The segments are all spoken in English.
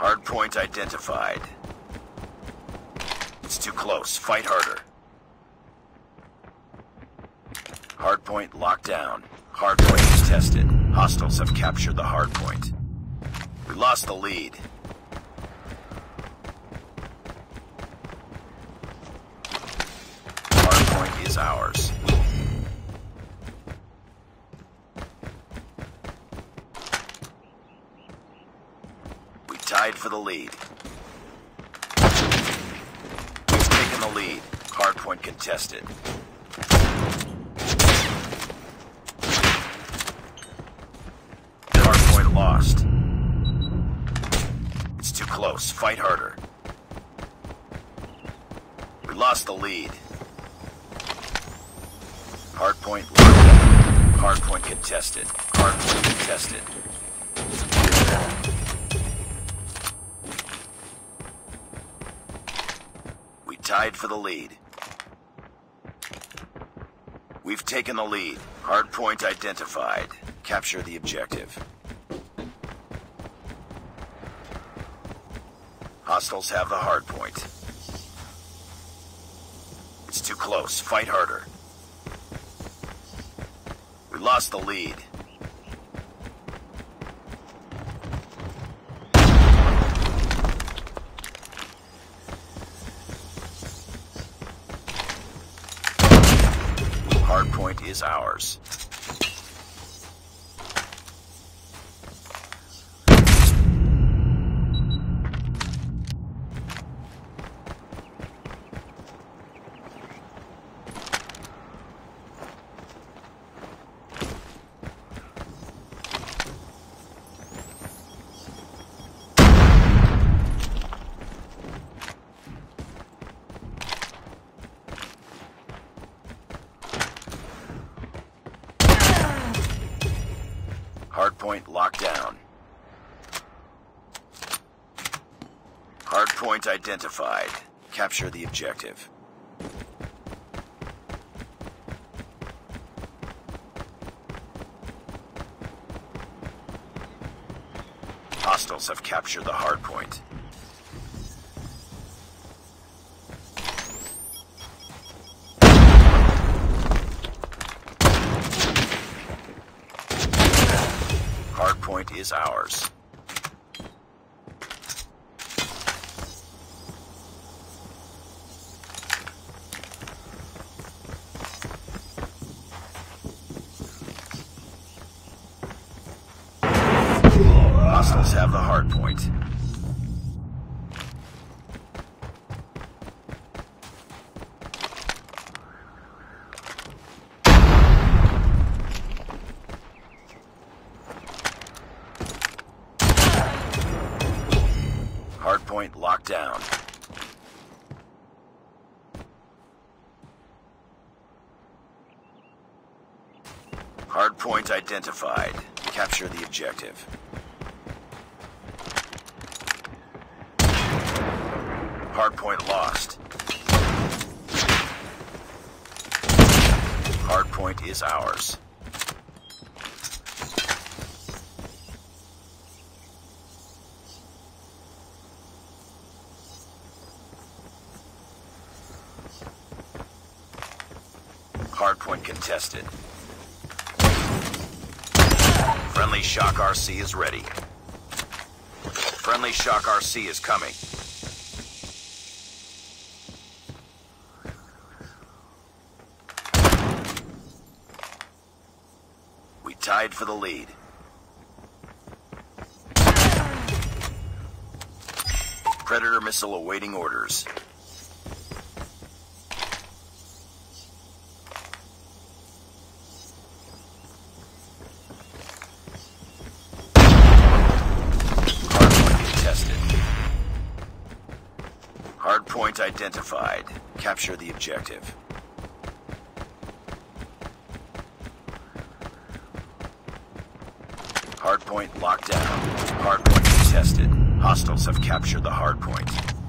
Hardpoint identified. It's too close. Fight harder. Hard point locked down. Hard point is tested. Hostiles have captured the hard point. We lost the lead. Hardpoint is ours. We tied for the lead. We've taken the lead. Hardpoint contested. Hardpoint lost. It's too close. Fight harder. We lost the lead. Hardpoint down. Hardpoint contested. Hardpoint contested. We tied for the lead. We've taken the lead. Hardpoint identified. Capture the objective. Hostiles have the hardpoint. It's too close. Fight harder. We lost the lead. Hardpoint is ours. Hardpoint locked down. Hardpoint identified. Capture the objective. Hostiles have captured the hardpoint. Hardpoint is ours. Hostiles have the hardpoint. Hardpoint locked down. Hardpoint identified. Capture the objective. Hardpoint lost. Hardpoint is ours. Hardpoint contested. Friendly Shock RC is ready. Friendly Shock RC is coming. We tied for the lead. Predator missile awaiting orders. Hardpoint identified. Capture the objective. Hardpoint locked down. Hardpoint contested. Hostiles have captured the hardpoint.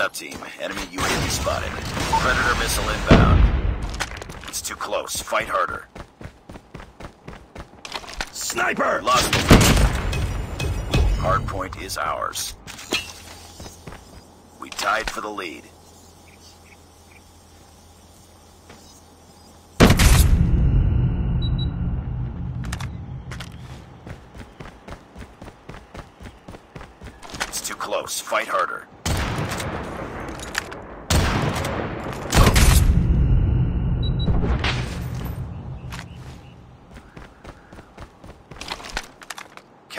Up, team. Enemy UAV spotted. Predator missile inbound. It's too close. Fight harder. Sniper! Lost. Hardpoint is ours. We tied for the lead. It's too close. Fight harder.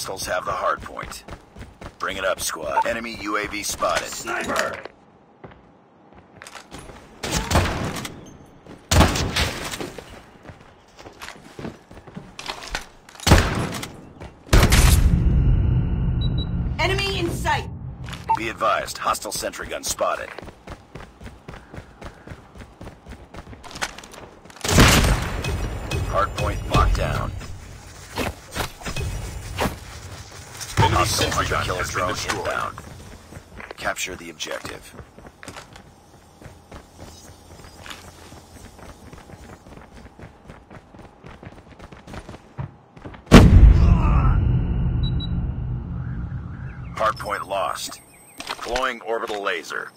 Hostiles have the hard point. Bring it up, squad. Enemy UAV spotted. Sniper! Enemy in sight. Be advised, hostile sentry gun spotted. Hardpoint locked down. Hostile sentry gun hunter-killer has been drone destroyed. inbound. Capture the objective. Hardpoint lost. Deploying orbital laser.